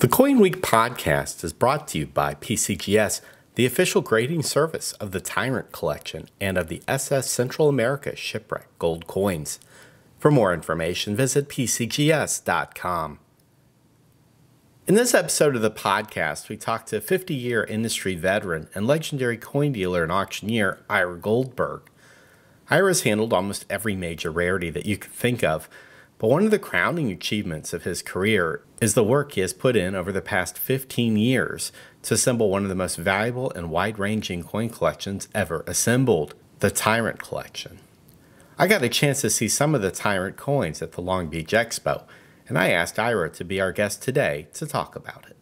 The CoinWeek podcast is brought to you by PCGS, the official grading service of the Tyrant Collection and of the SS Central America Shipwreck Gold Coins. For more information, visit PCGS.com. In this episode of the podcast, we talk to 50 year industry veteran and legendary coin dealer and auctioneer Ira Goldberg. Ira's handled almost every major rarity that you could think of but one of the crowning achievements of his career is the work he has put in over the past 15 years to assemble one of the most valuable and wide ranging coin collections ever assembled the Tyrant Collection. I got a chance to see some of the Tyrant coins at the Long Beach Expo, and I asked Ira to be our guest today to talk about it.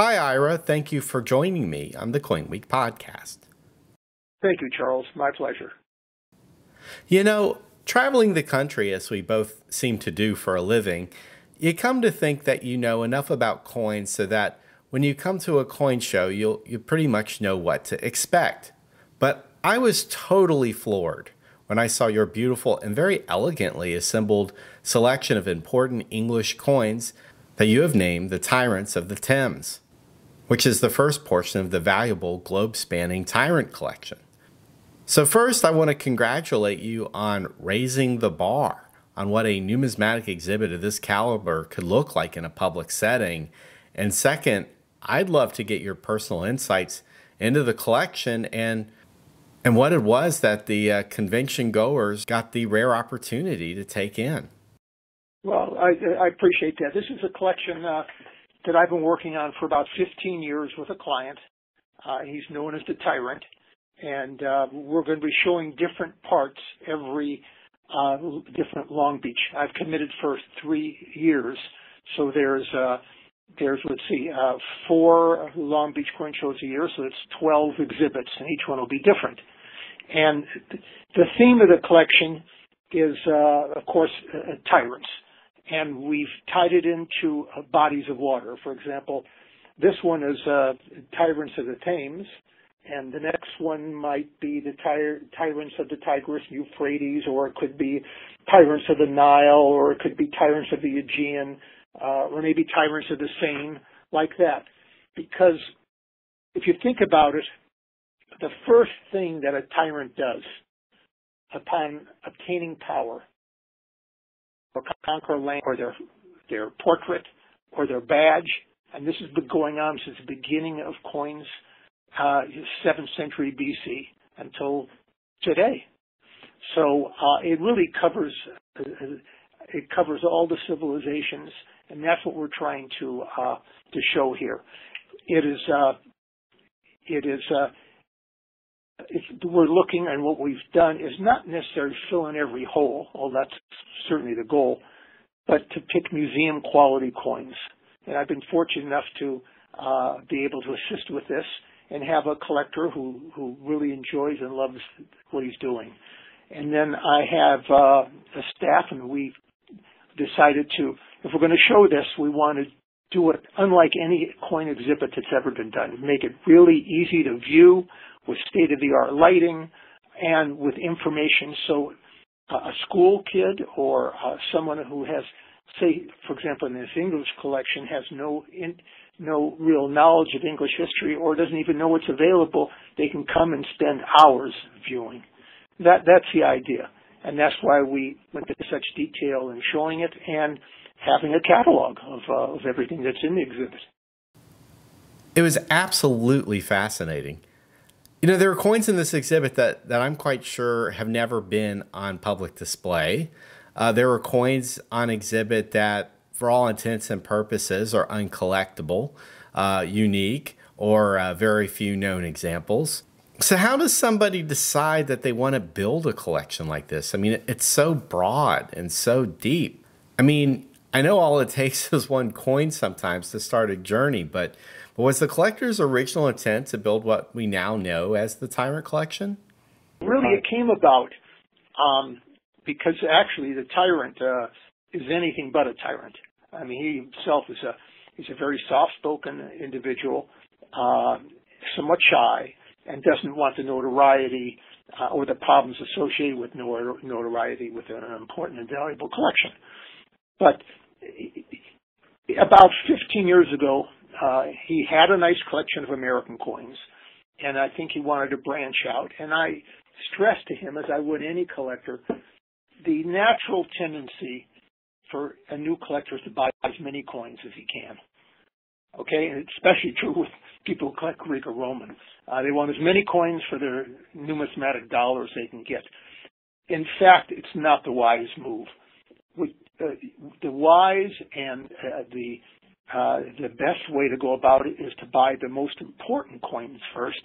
Hi, Ira. Thank you for joining me on the CoinWeek podcast. Thank you, Charles. My pleasure. You know, traveling the country, as we both seem to do for a living, you come to think that you know enough about coins so that when you come to a coin show, you'll you pretty much know what to expect. But I was totally floored when I saw your beautiful and very elegantly assembled selection of important English coins that you have named the Tyrants of the Thames which is the first portion of the valuable globe spanning Tyrant collection. So, first, I want to congratulate you on raising the bar on what a numismatic exhibit of this caliber could look like in a public setting. And second, I'd love to get your personal insights into the collection and and what it was that the uh, convention goers got the rare opportunity to take in. Well, I, I appreciate that. This is a collection uh, that I've been working on for about 15 years with a client. Uh, he's known as the Tyrant, and uh, we're going to be showing different parts every uh, different Long Beach. I've committed for three years, so there's uh, there's let's see uh, four Long Beach coin shows a year, so it's 12 exhibits, and each one will be different. And the theme of the collection is, uh, of course, uh, tyrants and we've tied it into uh, bodies of water. For example, this one is uh, Tyrants of the Thames, and the next one might be the ty- Tyrants of the Tigris and Euphrates, or it could be Tyrants of the Nile, or it could be Tyrants of the Aegean, uh, or maybe Tyrants of the Seine, like that. Because if you think about it, the first thing that a tyrant does upon obtaining power or land or their their portrait or their badge. And this has been going on since the beginning of coins, uh, 7th century BC until today. So uh, it really covers uh, it covers all the civilizations, and that's what we're trying to uh, to show here. It is uh, it is uh, we're looking and what we've done is not necessarily fill in every hole, although that's certainly the goal, but to pick museum quality coins. And I've been fortunate enough to uh, be able to assist with this and have a collector who, who really enjoys and loves what he's doing. And then I have uh, a staff, and we decided to, if we're going to show this, we want to do it unlike any coin exhibit that's ever been done. Make it really easy to view with state of the art lighting and with information. So uh, a school kid or uh, someone who has, say, for example, in this English collection, has no in, no real knowledge of English history or doesn't even know what's available, they can come and spend hours viewing. That that's the idea, and that's why we went into such detail in showing it and having a catalog of uh, of everything that's in the exhibit. It was absolutely fascinating. You know, there are coins in this exhibit that, that I'm quite sure have never been on public display. Uh, there are coins on exhibit that, for all intents and purposes, are uncollectible, uh, unique, or uh, very few known examples. So, how does somebody decide that they want to build a collection like this? I mean, it's so broad and so deep. I mean, I know all it takes is one coin sometimes to start a journey, but but was the collector's original intent to build what we now know as the Tyrant Collection? Really, it came about um, because actually the tyrant uh, is anything but a tyrant. I mean, he himself is a he's a very soft-spoken individual, uh, somewhat shy, and doesn't want the notoriety uh, or the problems associated with notoriety with an important and valuable collection. But about 15 years ago, uh, he had a nice collection of American coins, and I think he wanted to branch out. And I stressed to him, as I would any collector, the natural tendency for a new collector to buy as many coins as he can. Okay, and it's especially true with people who collect Greek or Roman. Uh, they want as many coins for their numismatic dollars they can get. In fact, it's not the wise move. The wise and uh, the uh, the best way to go about it is to buy the most important coins first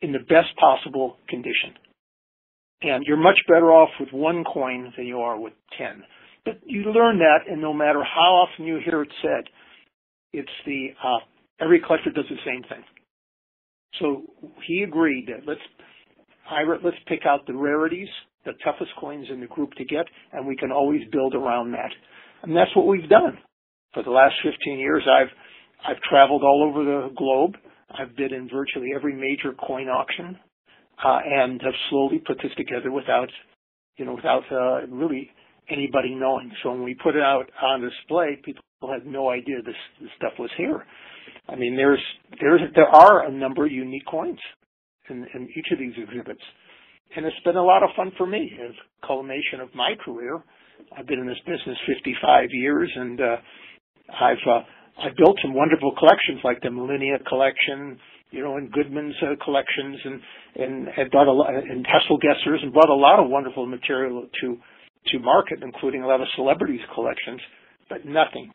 in the best possible condition. And you're much better off with one coin than you are with ten. But you learn that, and no matter how often you hear it said, it's the uh, every collector does the same thing. So he agreed that let's let's pick out the rarities, the toughest coins in the group to get, and we can always build around that. And that's what we've done. For the last 15 years, I've I've traveled all over the globe. I've bid in virtually every major coin auction, uh, and have slowly put this together without, you know, without uh, really anybody knowing. So when we put it out on display, people had no idea this, this stuff was here. I mean, there's there's there are a number of unique coins in, in each of these exhibits, and it's been a lot of fun for me as culmination of my career. I've been in this business 55 years, and uh, I've uh, I built some wonderful collections like the Millennia collection, you know, and Goodman's uh, collections, and and had brought a lot and Hesselgesser's, and brought a lot of wonderful material to to market, including a lot of celebrities collections, but nothing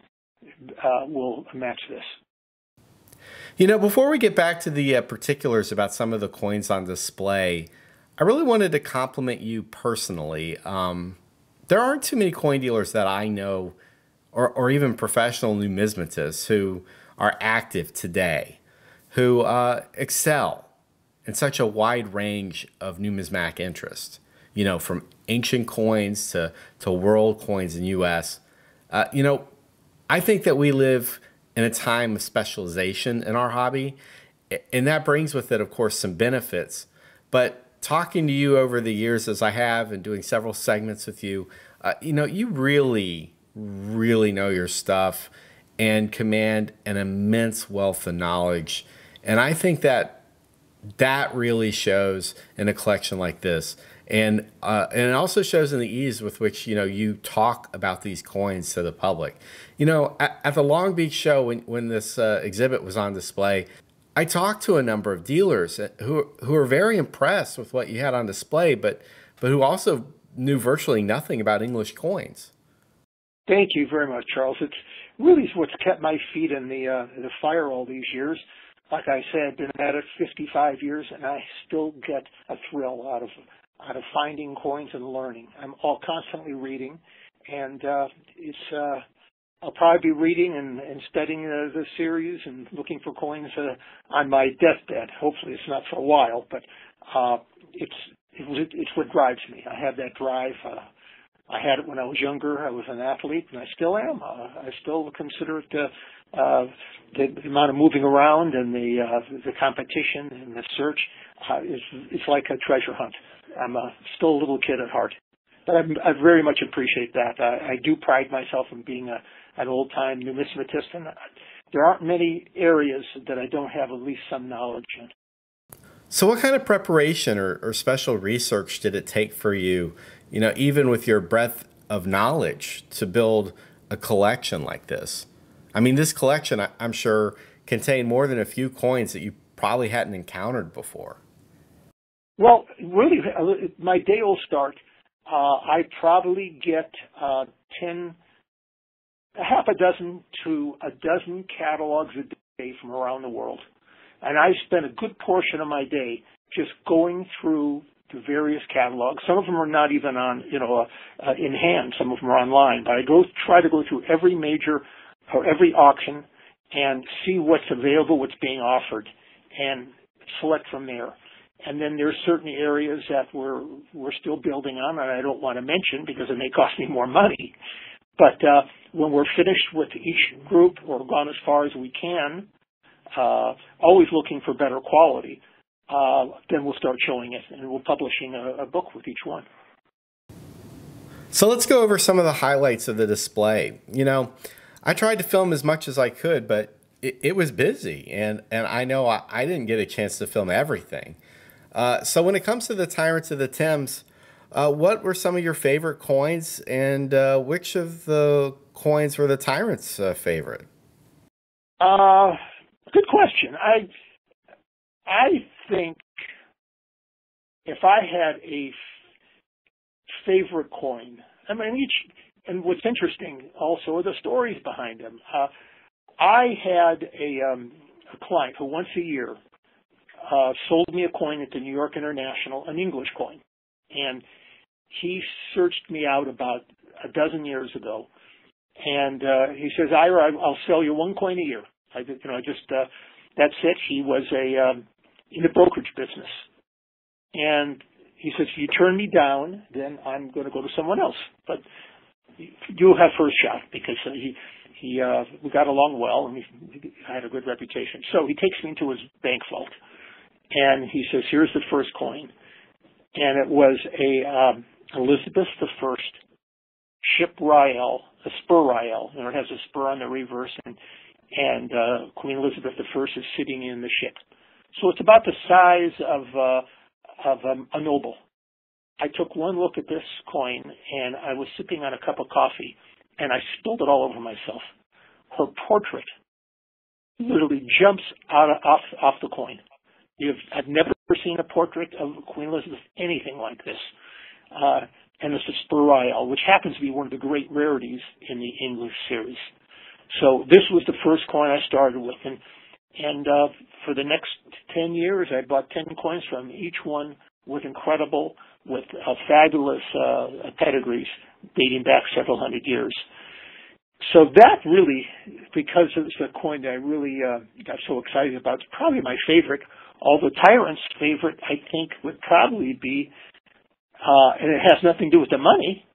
uh, will match this. You know, before we get back to the uh, particulars about some of the coins on display, I really wanted to compliment you personally. Um, there aren't too many coin dealers that I know, or, or even professional numismatists, who are active today, who uh, excel in such a wide range of numismatic interest. You know, from ancient coins to, to world coins in U.S. Uh, you know, I think that we live in a time of specialization in our hobby. And that brings with it, of course, some benefits. But talking to you over the years, as I have, and doing several segments with you, uh, you know, you really, really know your stuff and command an immense wealth of knowledge. And I think that that really shows in a collection like this and uh, and it also shows in the ease with which you know you talk about these coins to the public. You know, at, at the Long Beach show when when this uh, exhibit was on display, I talked to a number of dealers who who were very impressed with what you had on display, but but who also knew virtually nothing about English coins. Thank you very much, Charles. It's really what's kept my feet in the uh, the fire all these years. Like I said, I've been at it 55 years, and I still get a thrill out of out of finding coins and learning. I'm all constantly reading, and uh, it's uh, I'll probably be reading and, and studying uh, the series and looking for coins uh, on my deathbed. Hopefully, it's not for a while, but uh, it's it, it's what drives me. I have that drive. Uh, I had it when I was younger. I was an athlete, and I still am. Uh, I still consider it uh, uh, the, the amount of moving around and the uh, the competition and the search uh, is it's like a treasure hunt. I'm a, still a little kid at heart, but I, I very much appreciate that. I, I do pride myself in being a, an old time numismatist, and there aren't many areas that I don't have at least some knowledge in. So, what kind of preparation or, or special research did it take for you, you know, even with your breadth of knowledge, to build a collection like this? I mean, this collection, I, I'm sure, contained more than a few coins that you probably hadn't encountered before. Well, really, my day will start. Uh, I probably get uh, 10, half a dozen to a dozen catalogs a day from around the world. And I spend a good portion of my day just going through the various catalogs. Some of them are not even on, you know, uh, uh, in hand. Some of them are online. But I go try to go through every major or every auction and see what's available, what's being offered, and select from there. and then there's certain areas that we're we're still building on, and I don't want to mention because it may cost me more money. But uh, when we're finished with each group or gone as far as we can, uh, always looking for better quality, uh, then we'll start showing it, and we're publishing a, a book with each one. So let's go over some of the highlights of the display. You know, I tried to film as much as I could, but it, it was busy, and and I know I, I, didn't get a chance to film everything. Uh, so when it comes to the Tyrants of the Thames, uh, what were some of your favorite coins, and uh, which of the coins were the Tyrants' uh, favorite? Uh, good question. I I think if I had a favorite coin, I mean each, and what's interesting also are the stories behind them. Uh, I had a, um, a client who once a year uh, sold me a coin at the New York International, an English coin, and he searched me out about a dozen years ago, and uh, he says, "Ira, I'll sell you one coin a year." I, you know, I just uh, that's it. He was a um, in the brokerage business, and he says, "If you turn me down, then I'm going to go to someone else." But you'll have first shot because uh, he he uh, we got along well and he had a good reputation. So he takes me into his bank vault and he says, "Here's the first coin," and it was a um, Elizabeth the First ship Ryal, a spur Ryal, and it has a spur on the reverse, and and uh, Queen Elizabeth the First is sitting in the ship. So it's about the size of uh, of um, a noble. I took one look at this coin, and I was sipping on a cup of coffee, and I spilled it all over myself. Her portrait literally jumps out of, off off the coin. You've, I've never seen a portrait of Queen Elizabeth anything like this. Uh, and it's a Spur which happens to be one of the great rarities in the English series. So this was the first coin I started with, and and uh, for the next ten years, I bought ten coins from each one with incredible, with uh, fabulous uh, pedigrees dating back several hundred years. So that really, because it's a coin that I really uh, got so excited about, it's probably my favorite. The tyrant's favorite, I think, would probably be, uh, and it has nothing to do with the money,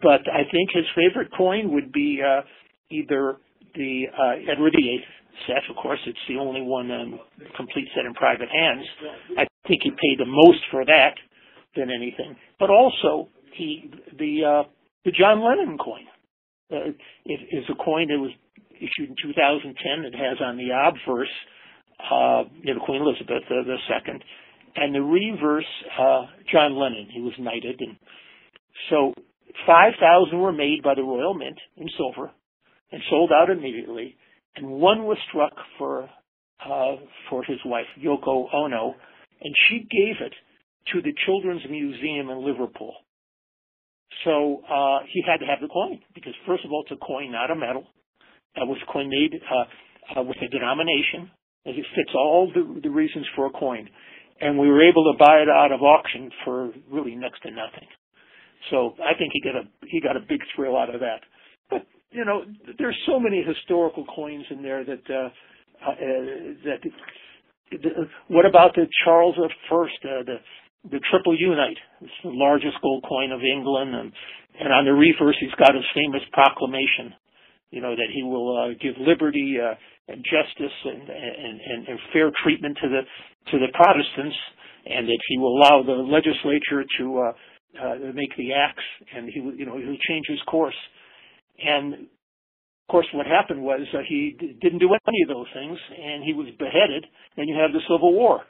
but I think his favorite coin would be uh, either the uh, Edward VIII set. Of course, it's the only one um, complete set in private hands. I think he paid the most for that than anything. But also, he the uh, the John Lennon coin. Uh, it is a coin that was issued in 2010. It has on the obverse uh, you know, Queen Elizabeth uh, II, and the reverse, uh, John Lennon. He was knighted, and so 5,000 were made by the Royal Mint in silver and sold out immediately, and one was struck for uh, for his wife Yoko Ono, and she gave it to the Children's Museum in Liverpool. So uh, he had to have the coin because, first of all, it's a coin, not a medal. That was coin made uh, uh, with a denomination it fits all the, the reasons for a coin. And we were able to buy it out of auction for really next to nothing. So I think he got a he got a big thrill out of that. But you know, there's so many historical coins in there that uh, uh, that. The, what about the Charles I, uh, the the triple unite? It's the largest gold coin of England, and and on the reverse he's got his famous proclamation you know, that he will uh, give liberty uh, and justice and, and, and, and fair treatment to the to the Protestants, and that he will allow the legislature to uh, uh, make the acts, and he you know, he'll change his course. And of course, what happened was uh, he d- didn't do any of those things, and he was beheaded. And you have the Civil War.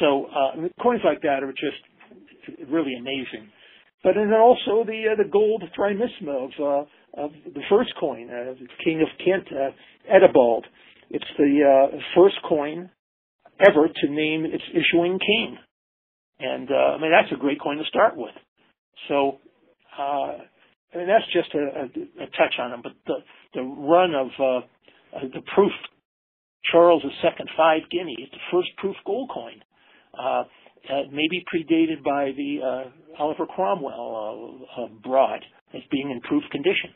So uh, coins like that are just really amazing. But then also the uh, the gold trimesma of uh, of the first coin, uh, King of Kent, uh. It's the uh, first coin ever to name its issuing king. And uh, I mean, that's a great coin to start with. So, uh, I mean, that's just a, a, a touch on them. But the, the run of uh, the proof Charles II five guinea, the first proof gold coin. Uh, uh, maybe predated by the uh, Oliver Cromwell uh, uh, broad as being in proof condition.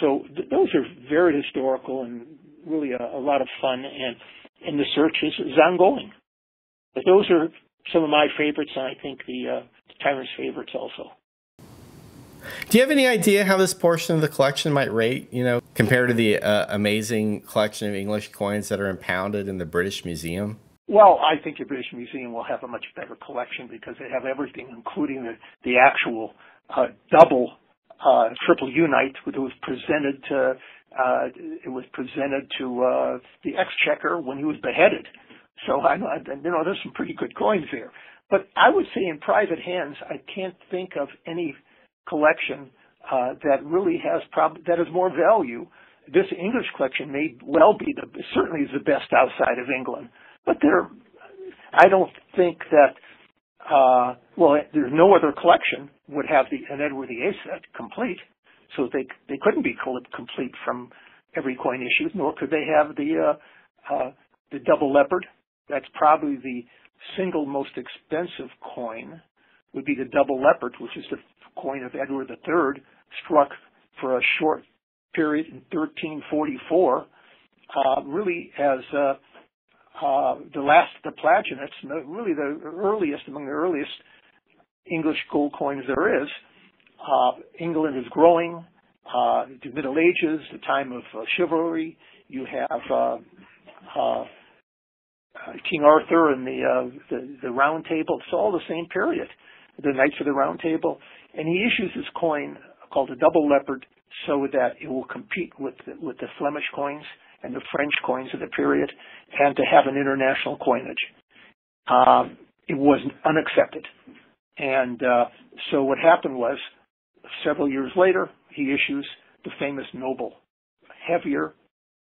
So th- those are very historical and really a, a lot of fun, and and the search is, is ongoing. But those are some of my favorites, and I think the, uh, the Tyrant's favorites also. Do you have any idea how this portion of the collection might rate, you know, compared to the uh, amazing collection of English coins that are impounded in the British Museum? Well, I think the British Museum will have a much better collection because they have everything, including the, the actual uh, double uh, triple unite that was presented to uh, it was presented to uh, the exchequer when he was beheaded. So I you know there's some pretty good coins there. But I would say in private hands, I can't think of any collection uh, that really has prob- that has more value. This English collection may well be the certainly is the best outside of England, but there, I don't think that. Uh, well, there's no other collection would have the an Edward VIII set complete, so they they couldn't be complete from every coin issued, nor could they have the uh, uh, the double leopard. That's probably the single most expensive coin would be the double leopard, which is the coin of Edward III, struck for a short period in 1344, uh, really as uh, uh, the last the Plantagenets, really the earliest among the earliest English gold coins there is. Uh, England is growing. Uh, the Middle Ages, the time of uh, chivalry. You have King Arthur and the, the the Round Table. It's all the same period. The Knights of the Round Table and he issues this coin called a double leopard so that it will compete with the, with the Flemish coins and the French coins of the period, and to have an international coinage. Um, it was unaccepted, and uh, so what happened was, several years later, he issues the famous noble, heavier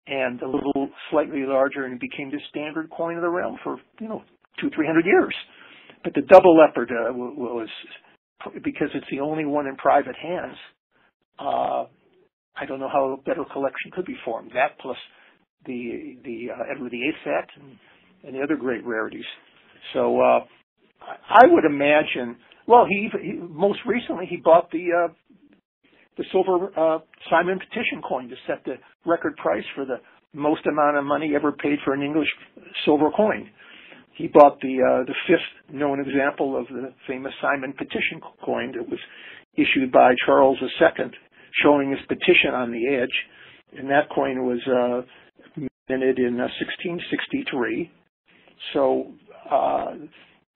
and a little slightly larger, and it became the standard coin of the realm for you know two three hundred years. But the double leopard uh, was because it's the only one in private hands, uh, I don't know how a better collection could be formed. That plus the the uh, Edward VIII set and, and the other great rarities. So uh, I would imagine. Well, he, he most recently he bought the uh, the silver uh, Simon petition coin to set the record price for the most amount of money ever paid for an English silver coin he bought the uh, the fifth known example of the famous Simon petition coin that was issued by Charles II, showing his petition on the edge, and that coin was uh, minted in uh, 1663. So uh,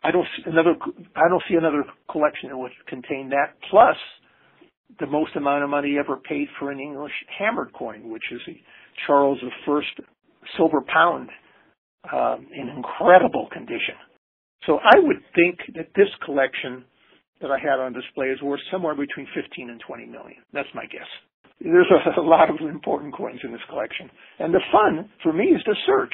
I don't see another I don't see another collection that would contain that plus the most amount of money ever paid for an English hammered coin, which is Charles I silver pound um, in incredible condition. So I would think that this collection that I had on display is worth somewhere between 15 and 20 million. That's my guess. There's a, lot of important coins in this collection. And the fun for me is to search.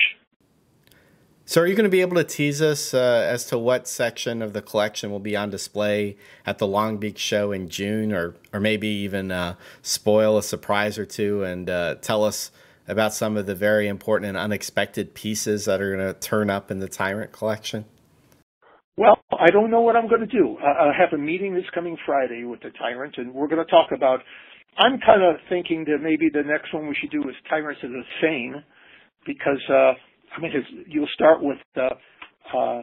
So, are you going to be able to tease us uh, as to what section of the collection will be on display at the Long Beach show in June, or or maybe even uh, spoil a surprise or two and uh, tell us about some of the very important and unexpected pieces that are going to turn up in the Tyrant collection? Well, I don't know what I'm going to do. I have a meeting this coming Friday with the Tyrant, and we're going to talk about. I'm kind of thinking that maybe the next one we should do is Tyrants of the Seine, because uh, I mean you'll start with uh, uh,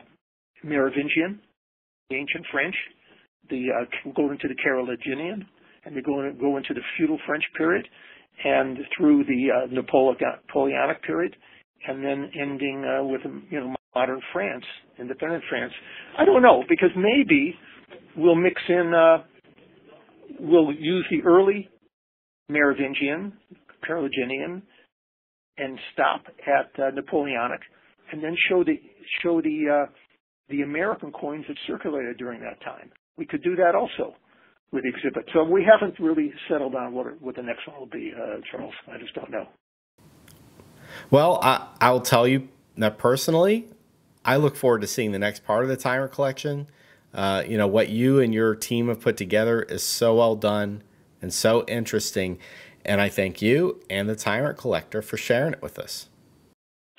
Merovingian, the ancient French, the uh, will go into the Carolingian, and they go go into the feudal French period, and through the uh, Napoleonic period, and then ending uh, with you know modern France, independent France. I don't know because maybe we'll mix in. Uh, we'll use the early Merovingian, Carolingian, and stop at uh, Napoleonic, and then show the show the uh, the American coins that circulated during that time. We could do that also with the exhibit. So we haven't really settled on what what the next one will be, uh, Charles. I just don't know. Well, I, I'll tell you that personally, I look forward to seeing the next part of the Tyrant collection. Uh, you know what you and your team have put together is so well done and so interesting, and I thank you and the Tyrant Collector for sharing it with us.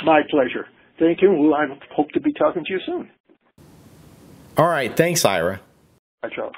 My pleasure. Thank you. Well, I hope to be talking to you soon. All right. Thanks, Ira. Bye, Charles.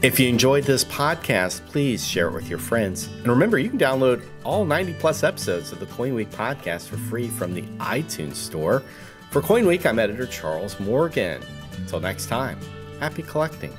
If you enjoyed this podcast, please share it with your friends. And remember, you can download all 90 plus episodes of the CoinWeek podcast for free from the iTunes Store. For CoinWeek, I'm editor Charles Morgan. Until next time, happy collecting.